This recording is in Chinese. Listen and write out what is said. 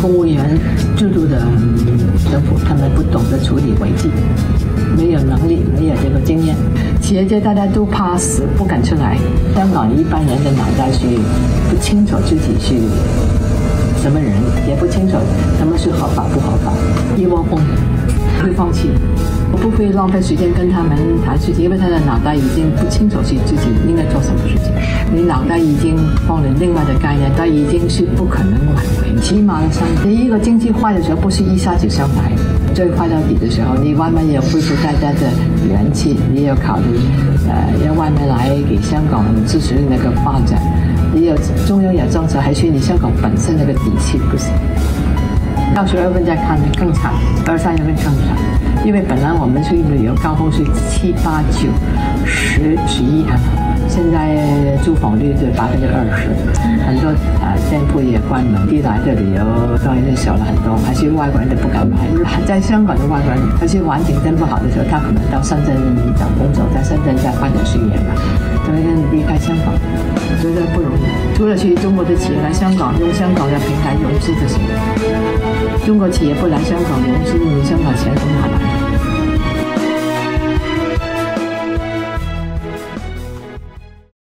公务员制度的政府，他们不懂得处理危机，没有能力，没有这个经验。企业界大家都怕死，不敢出来。香港一般人的脑袋是不清楚自己是什么人，也不清楚什么是合法不合法，一窝蜂会放弃。我不会浪费时间跟他们谈事情，因为他的脑袋已经不清楚是自己应该做什么事情。你脑袋已经放了另外的概念，它已经是不可能挽回。起码上，第一个经济坏的时候不是一下子上来，最坏到底的时候，你外面也恢复大家的元气，你也要考虑，呃，要外面来给香港支持那个发展，你有中央有政策，还是你香港本身那个底气不行。到十二月份再看更惨，二三月份更惨，因为本来我们去旅游高峰是七八九十十一啊，现在住房率就百分之二十，很多啊店铺也关门，一来的旅游当然是少了很多，还是外国人都不敢买。在香港的外国人，而且环境真不好的时候，他可能到深圳找工作，在深圳再发展事业嘛，所以离开香港，我觉得不容易。除了去中国的企业来香港用香港的平台融资就行了。中国企业不来香港融资，你香港钱从哪来